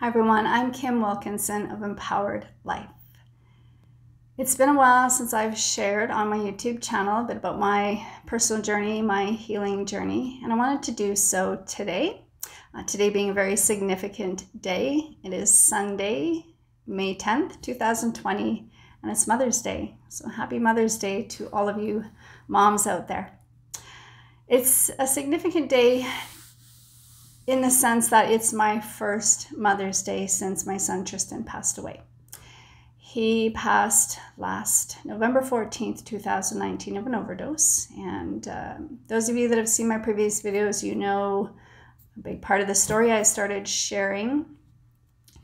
Hi everyone, I'm Kim Wilkinson of Empowered Life. It's been a while since I've shared on my YouTube channel a bit about my personal journey, my healing journey, and I wanted to do so today. Uh, today being a very significant day. It is Sunday, May 10th, 2020, and it's Mother's Day. So happy Mother's Day to all of you moms out there. It's a significant day in the sense that it's my first Mother's Day since my son Tristan passed away. He passed last November 14th, 2019, of an overdose. And um, those of you that have seen my previous videos, you know a big part of the story. I started sharing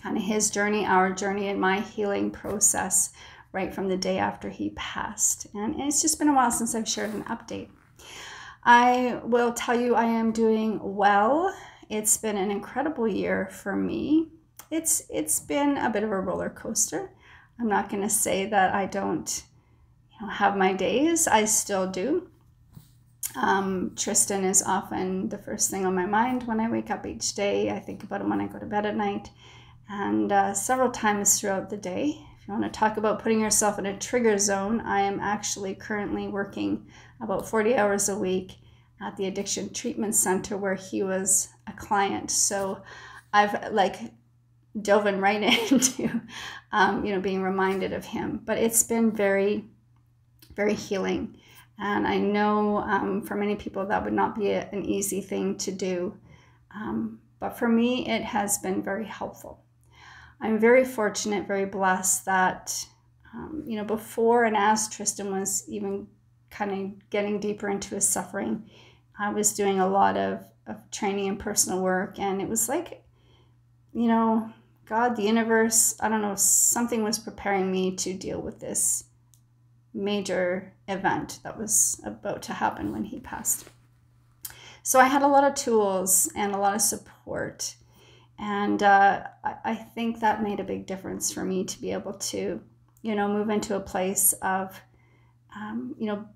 kind of his journey, our journey, and my healing process right from the day after he passed. And it's just been a while since I've shared an update. I will tell you I am doing well it's been an incredible year for me. It's it's been a bit of a roller coaster. I'm not going to say that I don't you know, have my days. I still do. Um, Tristan is often the first thing on my mind when I wake up each day. I think about him when I go to bed at night, and uh, several times throughout the day. If you want to talk about putting yourself in a trigger zone, I am actually currently working about 40 hours a week at the addiction treatment center where he was a client. So I've like dove in right into, um, you know, being reminded of him. But it's been very, very healing. And I know um, for many people that would not be a, an easy thing to do. Um, but for me, it has been very helpful. I'm very fortunate, very blessed that, um, you know, before and as Tristan was even kind of getting deeper into his suffering, I was doing a lot of, of training and personal work. And it was like, you know, God, the universe, I don't know, something was preparing me to deal with this major event that was about to happen when he passed. So I had a lot of tools and a lot of support. And uh, I, I think that made a big difference for me to be able to, you know, move into a place of, um, you know,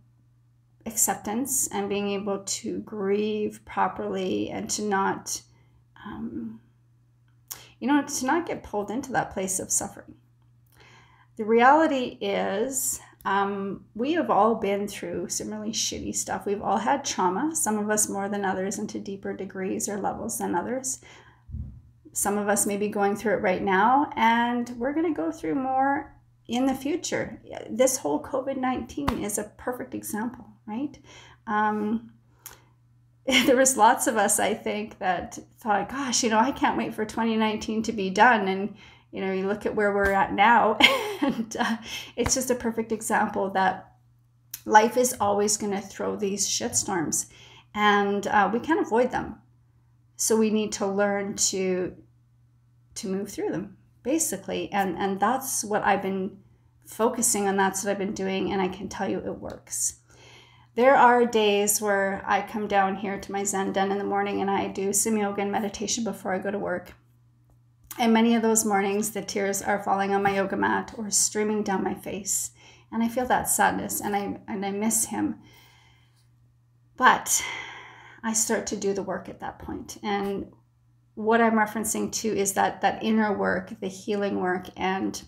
acceptance and being able to grieve properly and to not um, you know to not get pulled into that place of suffering. The reality is um, we have all been through some really shitty stuff. We've all had trauma some of us more than others and to deeper degrees or levels than others. Some of us may be going through it right now and we're going to go through more in the future. This whole COVID 19 is a perfect example, right? Um, there was lots of us, I think, that thought, gosh, you know, I can't wait for 2019 to be done. And, you know, you look at where we're at now, and uh, it's just a perfect example that life is always going to throw these shitstorms and uh, we can't avoid them. So we need to learn to to move through them basically. And, and that's what I've been focusing on. That's what I've been doing. And I can tell you it works. There are days where I come down here to my Zen den in the morning and I do some yoga and meditation before I go to work. And many of those mornings, the tears are falling on my yoga mat or streaming down my face. And I feel that sadness and I, and I miss him. But I start to do the work at that point. And what I'm referencing to is that that inner work, the healing work, and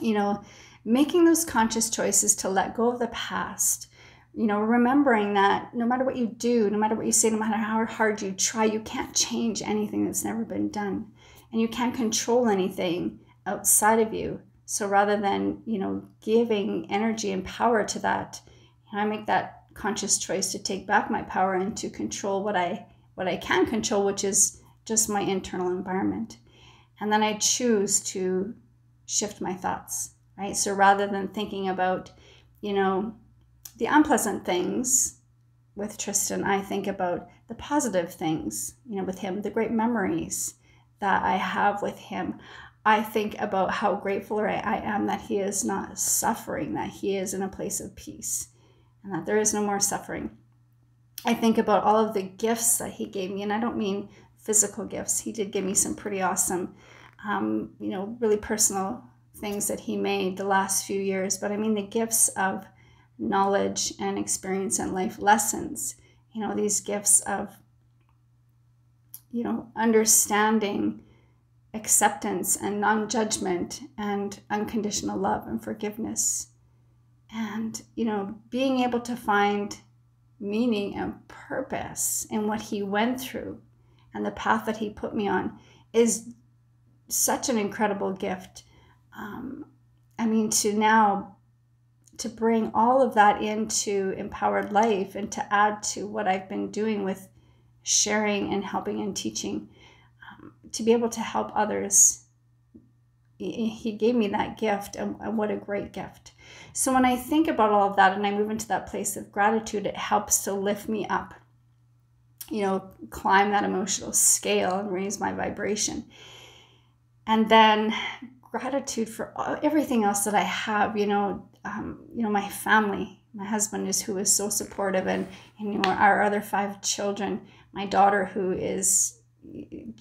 you know, making those conscious choices to let go of the past. You know, remembering that no matter what you do, no matter what you say, no matter how hard you try, you can't change anything that's never been done. And you can't control anything outside of you. So rather than, you know, giving energy and power to that, I make that conscious choice to take back my power and to control what I what I can control, which is just my internal environment. And then I choose to shift my thoughts, right? So rather than thinking about, you know, the unpleasant things with Tristan, I think about the positive things, you know, with him, the great memories that I have with him. I think about how grateful I, am that he is not suffering, that he is in a place of peace, and that there is no more suffering. I think about all of the gifts that he gave me, and I don't mean physical gifts. He did give me some pretty awesome, um, you know, really personal things that he made the last few years. But I mean, the gifts of knowledge and experience and life lessons, you know, these gifts of, you know, understanding acceptance and non judgment and unconditional love and forgiveness. And, you know, being able to find meaning and purpose in what he went through and the path that he put me on is such an incredible gift. Um, I mean, to now to bring all of that into empowered life and to add to what I've been doing with sharing and helping and teaching, um, to be able to help others. He gave me that gift, and, and what a great gift. So, when I think about all of that and I move into that place of gratitude, it helps to lift me up you know, climb that emotional scale and raise my vibration. And then gratitude for everything else that I have, you know, um, you know, my family, my husband is who is so supportive and, and you know, our other five children, my daughter who is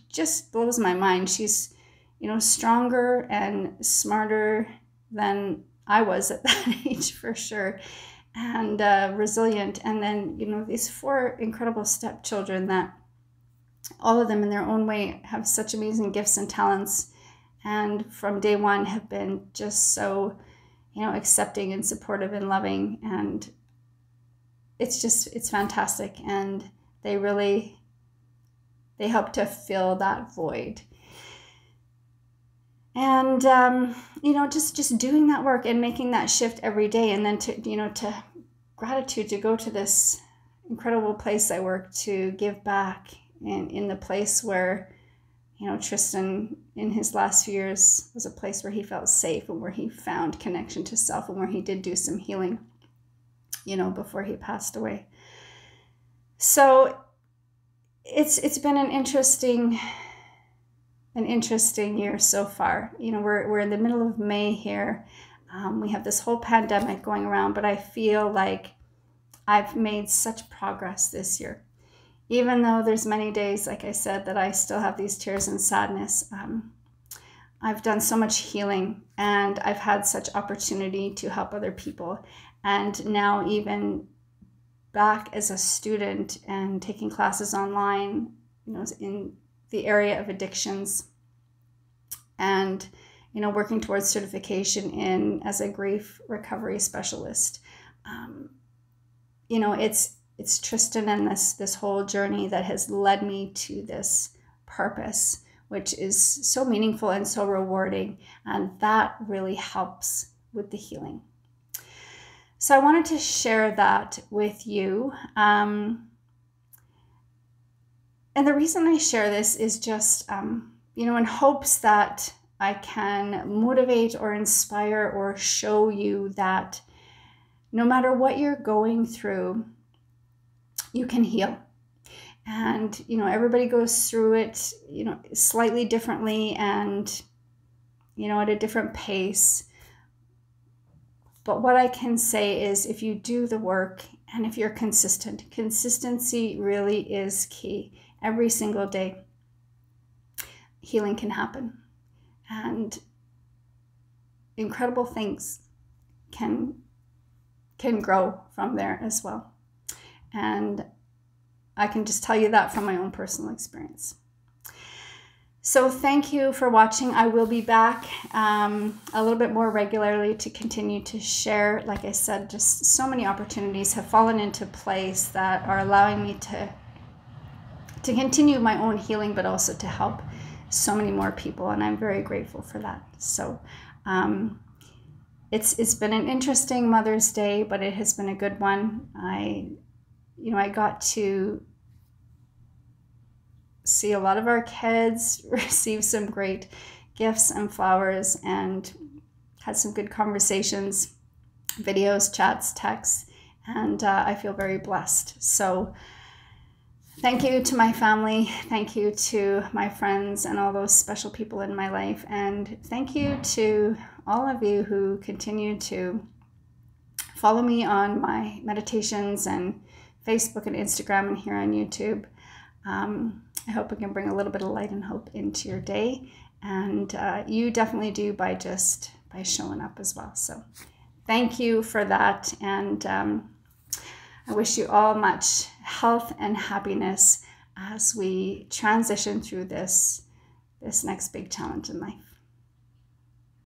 just blows my mind. She's, you know, stronger and smarter than I was at that age for sure and uh, resilient. And then, you know, these four incredible stepchildren that all of them in their own way have such amazing gifts and talents. And from day one have been just so, you know, accepting and supportive and loving. And it's just, it's fantastic. And they really, they help to fill that void and um, you know just just doing that work and making that shift every day and then to you know to gratitude to go to this incredible place i work to give back in in the place where you know tristan in his last few years was a place where he felt safe and where he found connection to self and where he did do some healing you know before he passed away so it's it's been an interesting an interesting year so far. You know, we're, we're in the middle of May here. Um, we have this whole pandemic going around, but I feel like I've made such progress this year. Even though there's many days, like I said, that I still have these tears and sadness, um, I've done so much healing and I've had such opportunity to help other people. And now, even back as a student and taking classes online, you know, in the area of addictions and you know working towards certification in as a grief recovery specialist um, you know it's it's tristan and this this whole journey that has led me to this purpose which is so meaningful and so rewarding and that really helps with the healing. So i wanted to share that with you um, and the reason I share this is just, um, you know, in hopes that I can motivate or inspire or show you that no matter what you're going through, you can heal. And, you know, everybody goes through it, you know, slightly differently and, you know, at a different pace. But what I can say is if you do the work and if you're consistent, consistency really is key every single day, healing can happen. And incredible things can can grow from there as well. And I can just tell you that from my own personal experience. So thank you for watching. I will be back um, a little bit more regularly to continue to share. Like I said, just so many opportunities have fallen into place that are allowing me to to continue my own healing, but also to help so many more people. And I'm very grateful for that. So, um, it's it's been an interesting Mother's Day, but it has been a good one. I, you know, I got to see a lot of our kids receive some great gifts and flowers, and had some good conversations, videos, chats, texts, and uh, I feel very blessed. So. Thank you to my family. Thank you to my friends and all those special people in my life. And thank you to all of you who continue to follow me on my meditations and Facebook and Instagram and here on YouTube. Um, I hope I can bring a little bit of light and hope into your day. And uh, you definitely do by just by showing up as well. So thank you for that. And um, I wish you all much health and happiness as we transition through this this next big challenge in life.